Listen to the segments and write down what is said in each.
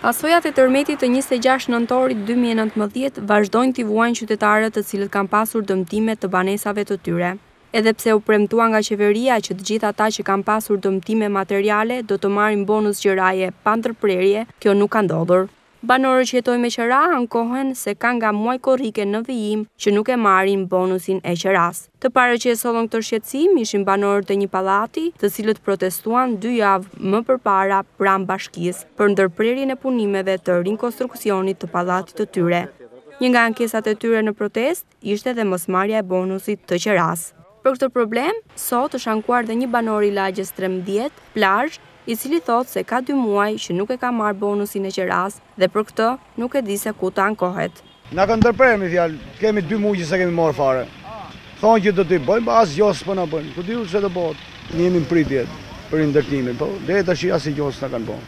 Pasojat e tërmetit të njëzet e gjashtë nëntorit dy mijë e nëntëmbëdhjetë vazhdojnë t'i vuajnë qytetarët të cilët kanë pasur dëmtime të banesave të tyre. Edhe pse u premtua nga qeveria që të gjithë ata që kanë pasur dëmtime materiale do të marrin bonus qeraje pa ndërprerje, kjo nuk ka ndodhur. Banorët që jetojnë me qera ankohen se ka nga muaji korrik e në vijim që nuk e marrin bonusin e qerasë. Të parët që e sollën këtë shqetësim ishin banorët e një pallati, të cilët protestuan dy javë më përpara pranë bashkisë për ndërprerjen e punimeve të rikonstruksionit të pallatit të tyre. Një nga ankesat e tyre në protestë, ishte dhe mosmarrja e bonusit të qerasë. Për këtë problem, sot është ankuar dhe një banor i lagjes trembëdhjetë, Plazh, i cili thotë se ka dy muaj që nuk e ka marrë bonusin e qerasë dhe për këtë nuk e di se ku të ankohet. Na kanë ndërprerë me fjalë, kemi dy muaj që s'e kemi marrë fare. Thonë që do t'i bëjmë, po asgjë s'po na bëjnë. Ku di un ç'do të bëhet. Ne jemi në pritje për ndërtimin, po deri tash asnjë gjë s'na kanë bërë.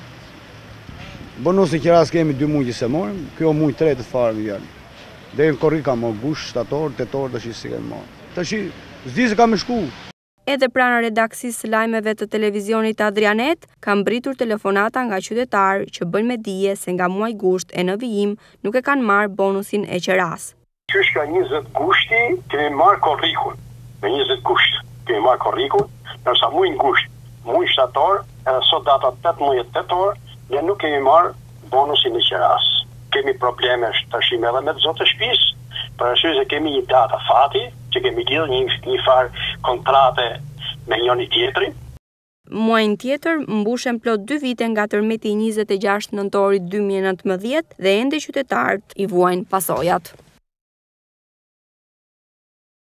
Bonusin e qerasë kemi dy muaj që s'e marrim, ky është muaji i tretë fare me fjalë. Deri në korrik kam marrë, gusht, shtator, tetor tashi s'e kam marrë. Tashi s'di se kam me shku. Edhe pranë redaksisë së lajmeve të televizionit Adrianet, kanë mbërritur telefonata nga qytetarë që bëjnë me dije se nga muaji gusht e në vijim nuk e kanë marrë bonusin e qerasë. Qysh nga njëzet gushti kemi marrë korrikun, më njëzet gusht kemi marrë korrikun, ndërsa muajin gusht, muajin shtator edhe sot data tetëmbëdhjetë tetor ne nuk kemi marrë Bonusin e qerasë. Kemi probleme tashi edhe me të zotë e shpisë, për arsye se kemi një datë afati, që kemi lidhur një një farë kontrate me njoni tjetrin. Muajin tjetër mbushen plot dy vite nga tërmeti i njëzet e gjashtë nëntorit dy mijë e nëntëmbëdhjetë dhe ende qytetarët i vuajnë pasojat.